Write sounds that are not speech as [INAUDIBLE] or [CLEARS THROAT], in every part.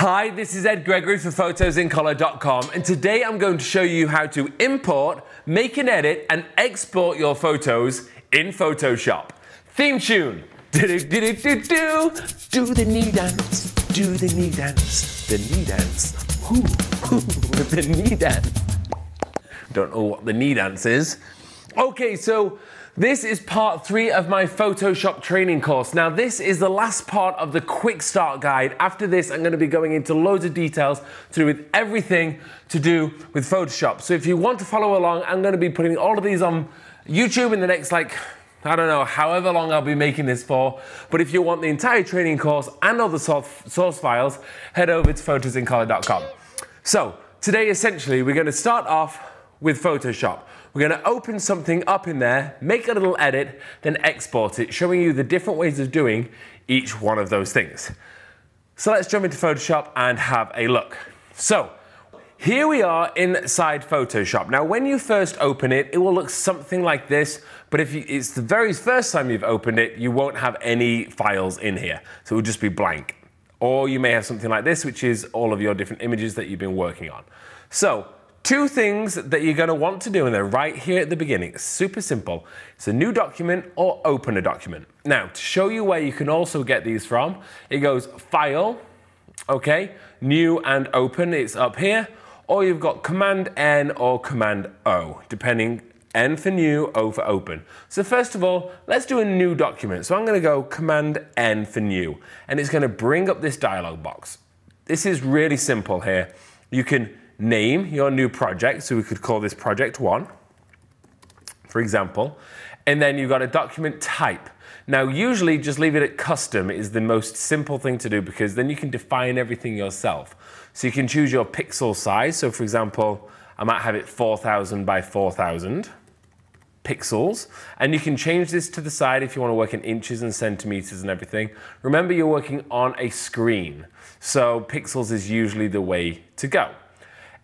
Hi, this is Ed Gregory for photosincolor.com and today I'm going to show you how to import, make an edit and export your photos in Photoshop. Theme tune. Do do do do do do the knee dance, do the knee dance, the knee dance, Ooh, [LAUGHS] ooh, the knee dance. Don't know what the knee dance is. Okay, so this is part three of my Photoshop training course. Now, this is the last part of the quick start guide. After this, I'm gonna be going into loads of details to do with everything to do with Photoshop. So if you want to follow along, I'm gonna be putting all of these on YouTube in the next like I don't know, however long I'll be making this for. But if you want the entire training course and all the source files, head over to photosincolor.com. So today, essentially, we're gonna start off with Photoshop. We're going to open something up in there, make a little edit, then export it, showing you the different ways of doing each one of those things. So let's jump into Photoshop and have a look. So here we are inside Photoshop. Now, when you first open it, it will look something like this, but if you, it's the very first time you've opened it, you won't have any files in here. So it will just be blank. Or you may have something like this, which is all of your different images that you've been working on. So Two things that you're going to want to do, and they're right here at the beginning. It's super simple. It's a new document or open a document. Now, to show you where you can also get these from, it goes File, okay, New and Open, it's up here, or you've got Command N or Command O, depending N for New, O for Open. So first of all, let's do a new document. So I'm going to go Command N for New, and it's going to bring up this dialog box. This is really simple here. You can name your new project. So we could call this project one, for example. And then you've got a document type. Now, usually just leave it at custom is the most simple thing to do because then you can define everything yourself. So you can choose your pixel size. So for example, I might have it 4000 by 4000 pixels. And you can change this to the side if you want to work in inches and centimeters and everything. Remember, you're working on a screen. So pixels is usually the way to go.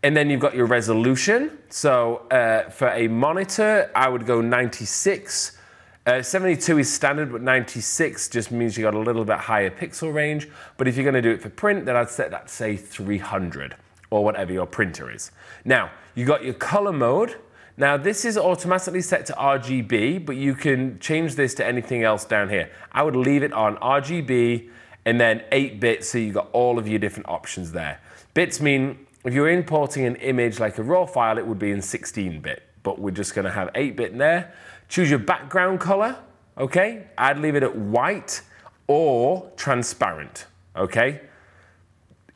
And then you've got your resolution. So uh, for a monitor, I would go 96. Uh, 72 is standard, but 96 just means you got a little bit higher pixel range. But if you're gonna do it for print, then I'd set that, say 300 or whatever your printer is. Now, you got your color mode. Now this is automatically set to RGB, but you can change this to anything else down here. I would leave it on RGB and then 8 bits, so you got all of your different options there. Bits mean if you're importing an image like a raw file, it would be in 16-bit, but we're just gonna have 8-bit in there. Choose your background color, okay? I'd leave it at white or transparent, okay?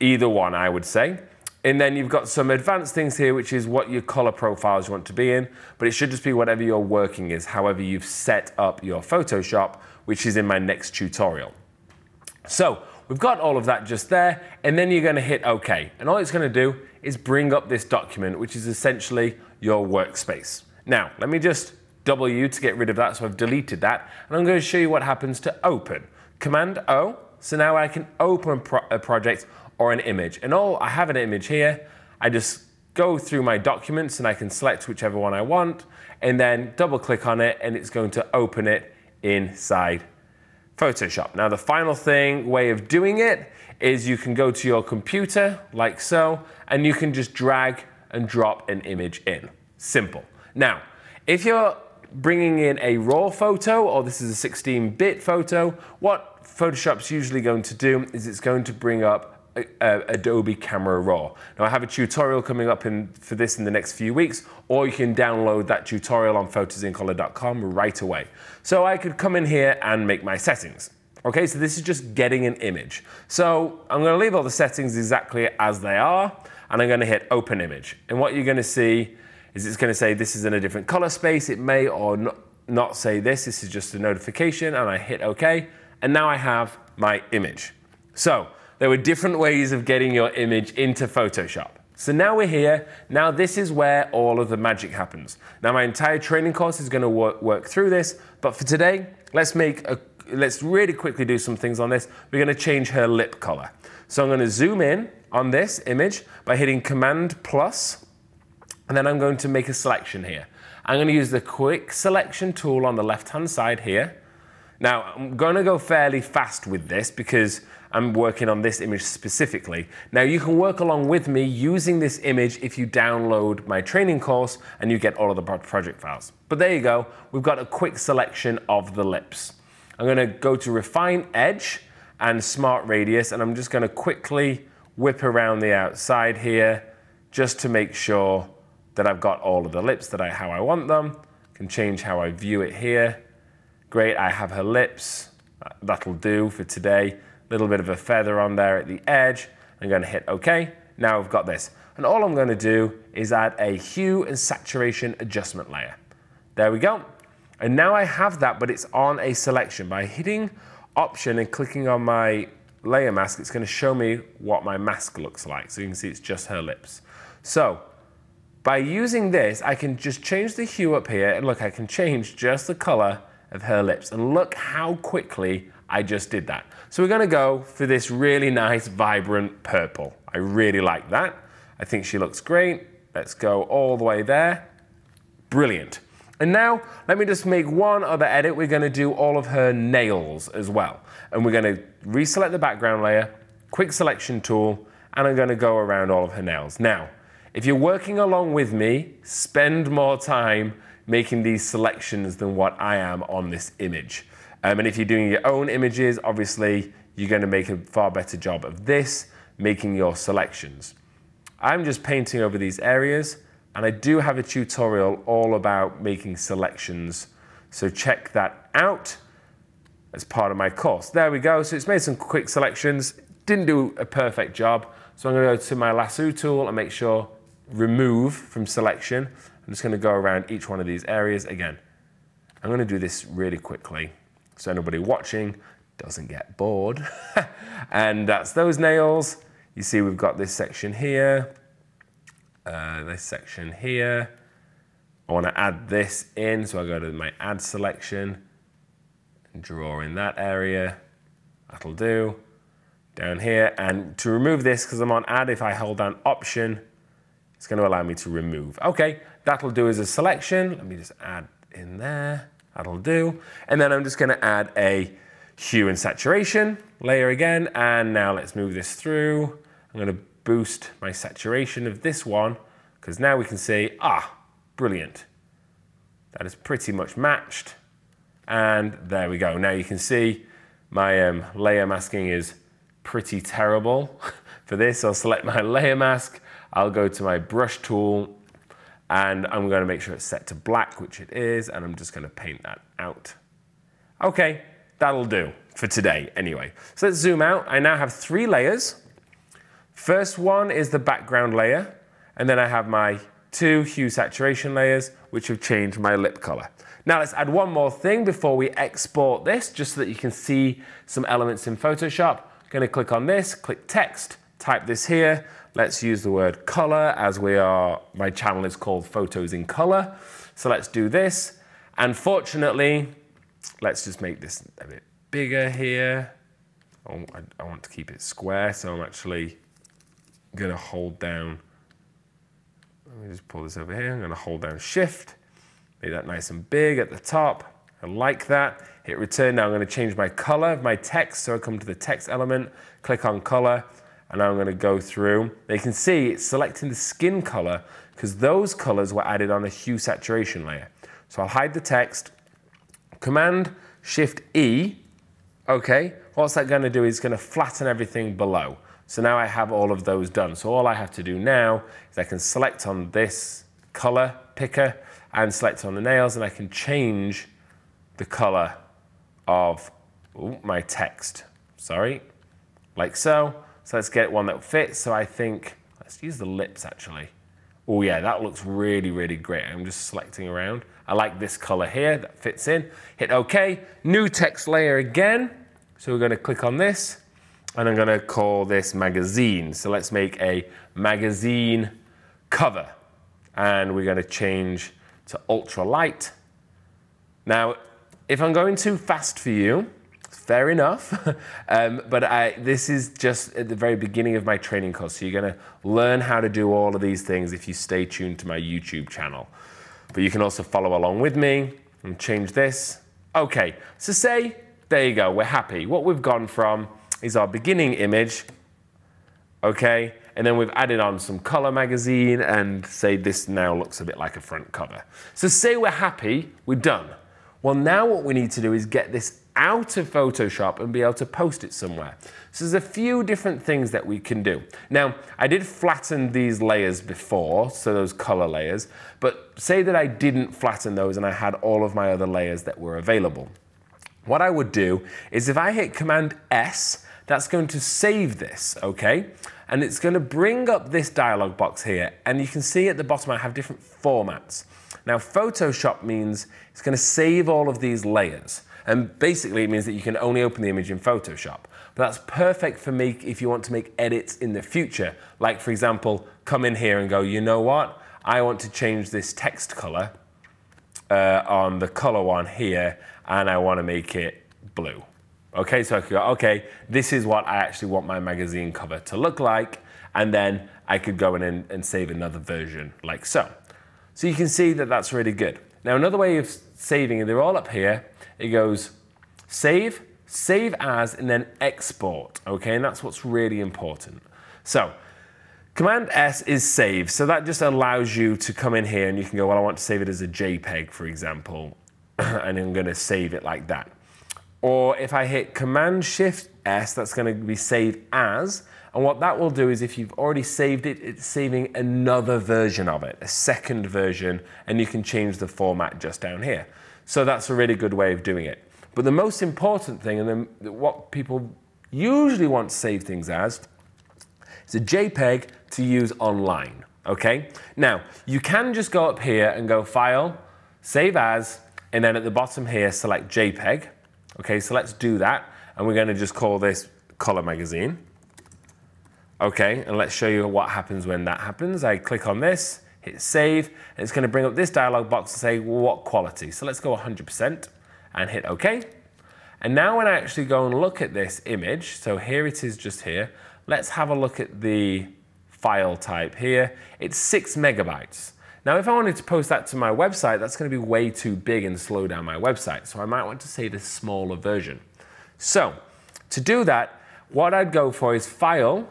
Either one, I would say. And then you've got some advanced things here, which is what your color profiles you want to be in, but it should just be whatever your working is, however you've set up your Photoshop, which is in my next tutorial. So We've got all of that just there, and then you're gonna hit OK. And all it's gonna do is bring up this document, which is essentially your workspace. Now, let me just W to get rid of that, so I've deleted that, and I'm gonna show you what happens to open. Command O, so now I can open a, pro a project or an image. And all, I have an image here, I just go through my documents and I can select whichever one I want, and then double click on it, and it's going to open it inside Photoshop. Now the final thing, way of doing it, is you can go to your computer, like so, and you can just drag and drop an image in. Simple. Now, if you're bringing in a raw photo, or this is a 16-bit photo, what Photoshop's usually going to do is it's going to bring up uh, Adobe Camera Raw. Now I have a tutorial coming up in, for this in the next few weeks, or you can download that tutorial on photosincolor.com right away. So I could come in here and make my settings. Okay, so this is just getting an image. So I'm gonna leave all the settings exactly as they are, and I'm gonna hit open image. And what you're gonna see is it's gonna say this is in a different color space. It may or not, not say this, this is just a notification, and I hit okay, and now I have my image. So there were different ways of getting your image into Photoshop. So now we're here. Now this is where all of the magic happens. Now my entire training course is going to work, work through this, but for today, let's make a, let's really quickly do some things on this. We're going to change her lip color. So I'm going to zoom in on this image by hitting Command plus, and then I'm going to make a selection here. I'm going to use the quick selection tool on the left-hand side here. Now, I'm going to go fairly fast with this because I'm working on this image specifically. Now you can work along with me using this image if you download my training course and you get all of the project files. But there you go, we've got a quick selection of the lips. I'm gonna go to Refine Edge and Smart Radius and I'm just gonna quickly whip around the outside here just to make sure that I've got all of the lips that I how I want them. Can change how I view it here. Great, I have her lips. Uh, that'll do for today. Little bit of a feather on there at the edge. I'm gonna hit okay. Now I've got this. And all I'm gonna do is add a hue and saturation adjustment layer. There we go. And now I have that, but it's on a selection. By hitting option and clicking on my layer mask, it's gonna show me what my mask looks like. So you can see it's just her lips. So by using this, I can just change the hue up here and look, I can change just the color of her lips and look how quickly I just did that. So we're gonna go for this really nice, vibrant purple. I really like that. I think she looks great. Let's go all the way there. Brilliant. And now, let me just make one other edit. We're gonna do all of her nails as well. And we're gonna reselect the background layer, quick selection tool, and I'm gonna go around all of her nails. Now, if you're working along with me, spend more time making these selections than what I am on this image. Um, and if you're doing your own images, obviously you're going to make a far better job of this, making your selections. I'm just painting over these areas, and I do have a tutorial all about making selections. So check that out as part of my course. There we go. So it's made some quick selections. Didn't do a perfect job. So I'm going to go to my lasso tool and make sure remove from selection. I'm just going to go around each one of these areas again. I'm going to do this really quickly so nobody watching doesn't get bored. [LAUGHS] and that's those nails. You see we've got this section here, uh, this section here. I want to add this in, so I go to my add selection and draw in that area. That'll do. Down here, and to remove this, because I'm on add, if I hold down option, it's going to allow me to remove. Okay, that'll do as a selection. Let me just add in there. That'll do. And then I'm just going to add a hue and saturation layer again. And now let's move this through. I'm going to boost my saturation of this one because now we can see, ah, brilliant. That is pretty much matched. And there we go. Now you can see my um, layer masking is pretty terrible [LAUGHS] for this. I'll select my [LAUGHS] layer mask I'll go to my brush tool and I'm going to make sure it's set to black, which it is, and I'm just going to paint that out. Okay, that'll do for today anyway. So let's zoom out. I now have three layers. First one is the background layer, and then I have my two hue saturation layers, which have changed my lip color. Now let's add one more thing before we export this, just so that you can see some elements in Photoshop. I'm gonna click on this, click text, type this here, Let's use the word color as we are, my channel is called Photos in Color. So let's do this. Unfortunately, let's just make this a bit bigger here. Oh, I, want to keep it square, so I'm actually gonna hold down, let me just pull this over here. I'm gonna hold down shift, make that nice and big at the top. I like that. Hit return. Now I'm going to change my color of my text. So I come to the text element, click on color, and I'm going to go through. You can see it's selecting the skin color because those colors were added on a hue saturation layer. So I'll hide the text, Command Shift E, okay, what's that going to do is going to flatten everything below. So now I have all of those done. So all I have to do now is I can select on this color picker and select on the nails and I can change the color of ooh, my text. Sorry, like so. So let's get one that fits. So I think, let's use the lips actually. Oh yeah, that looks really, really great. I'm just selecting around. I like this color here that fits in. Hit OK. New text layer again. So we're going to click on this and I'm going to call this magazine. So let's make a magazine cover and we're going to change to ultra light. Now, if I'm going too fast for you, fair enough. [LAUGHS] um, but I, this is just at the very beginning of my training course. So you're going to learn how to do all of these things if you stay tuned to my YouTube channel. But you can also follow along with me and change this. Okay, so say, there you go, we're happy. What we've gone from is our beginning image, okay? And then we've added on some color magazine and say this now looks a bit like a front cover. So say we're happy, we're done. Well, now what we need to do is get this out of Photoshop and be able to post it somewhere. So there's a few different things that we can do. Now, I did flatten these layers before, so those color layers, but say that I didn't flatten those and I had all of my other layers that were available. What I would do is if I hit Command S, that's going to save this, okay? And it's going to bring up this dialog box here, and you can see at the bottom I have different formats. Now, Photoshop means it's going to save all of these layers. And basically, it means that you can only open the image in Photoshop. But that's perfect for me if you want to make edits in the future. Like, for example, come in here and go, you know what? I want to change this text color uh, on the color one here, and I want to make it blue. Okay, so I could go, okay, this is what I actually want my magazine cover to look like, and then I could go in and, and save another version like so. So you can see that that's really good. Now another way of saving, they're all up here, it goes save, save as, and then export, okay? And that's what's really important. So Command S is save, so that just allows you to come in here and you can go, well, I want to save it as a JPEG, for example, [CLEARS THROAT] and I'm gonna save it like that. Or if I hit Command Shift S, that's gonna be save as, and what that will do is if you've already saved it, it's saving another version of it, a second version, and you can change the format just down here. So that's a really good way of doing it. But the most important thing, and what people usually want to save things as, is a JPEG to use online, okay? Now, you can just go up here and go File, Save As, and then at the bottom here, select JPEG. Okay, so let's do that. And we're gonna just call this Color Magazine. Okay, and let's show you what happens when that happens. I click on this, hit save, and it's gonna bring up this dialog box and say, what quality? So let's go 100% and hit okay. And now when I actually go and look at this image, so here it is just here, let's have a look at the file type here. It's six megabytes. Now, if I wanted to post that to my website, that's gonna be way too big and slow down my website. So I might want to save a smaller version. So to do that, what I'd go for is File,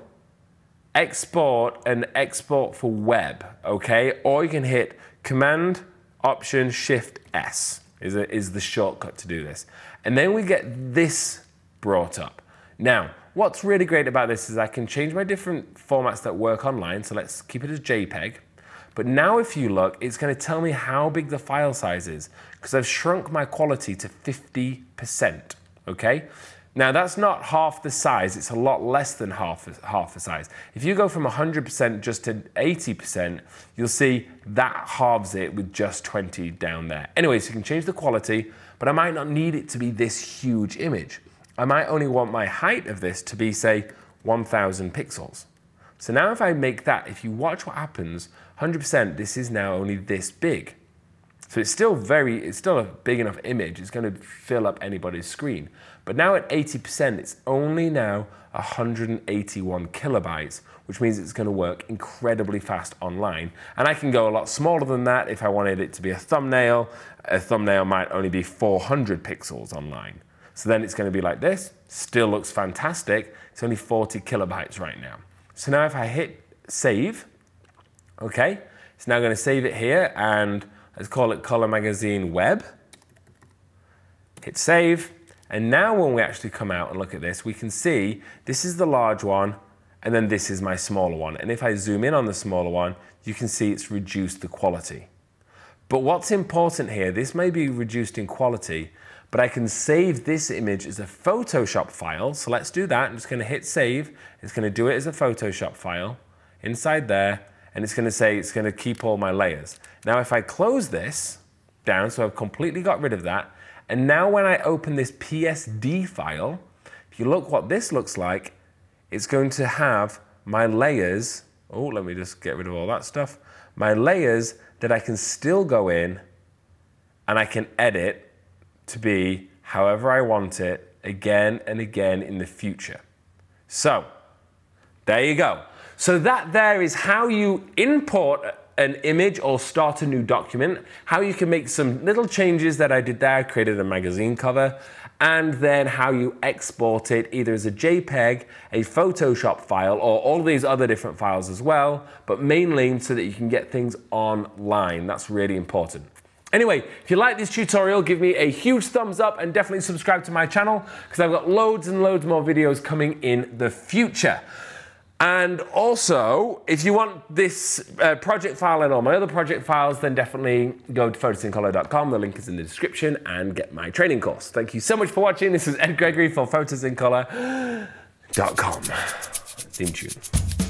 export and export for web, okay? Or you can hit Command, Option, Shift, S is, a, is the shortcut to do this. And then we get this brought up. Now, what's really great about this is I can change my different formats that work online. So let's keep it as JPEG. But now if you look, it's gonna tell me how big the file size is because I've shrunk my quality to 50%, okay? Now that's not half the size, it's a lot less than half, half the size. If you go from 100% just to 80%, you'll see that halves it with just 20 down there. Anyways, you can change the quality, but I might not need it to be this huge image. I might only want my height of this to be say 1000 pixels. So now if I make that, if you watch what happens, 100%, this is now only this big. So it's still very, it's still a big enough image. It's going to fill up anybody's screen. But now at 80%, it's only now 181 kilobytes, which means it's going to work incredibly fast online. And I can go a lot smaller than that if I wanted it to be a thumbnail. A thumbnail might only be 400 pixels online. So then it's going to be like this. Still looks fantastic. It's only 40 kilobytes right now. So now if I hit save, okay, it's now going to save it here and Let's call it Color Magazine Web. Hit save. And now when we actually come out and look at this, we can see this is the large one and then this is my smaller one. And if I zoom in on the smaller one, you can see it's reduced the quality. But what's important here, this may be reduced in quality, but I can save this image as a Photoshop file. So let's do that. I'm just gonna hit save. It's gonna do it as a Photoshop file inside there and it's going to say it's going to keep all my layers. Now if I close this down, so I've completely got rid of that, and now when I open this PSD file, if you look what this looks like, it's going to have my layers, oh, let me just get rid of all that stuff, my layers that I can still go in and I can edit to be however I want it again and again in the future. So, there you go. So that there is how you import an image or start a new document, how you can make some little changes that I did there. I created a magazine cover and then how you export it either as a JPEG, a Photoshop file, or all these other different files as well, but mainly so that you can get things online. That's really important. Anyway, if you like this tutorial, give me a huge thumbs up and definitely subscribe to my channel because I've got loads and loads more videos coming in the future. And also, if you want this uh, project file and all my other project files, then definitely go to photosincolor.com. The link is in the description and get my training course. Thank you so much for watching. This is Ed Gregory for photosincolor.com. Theme tune.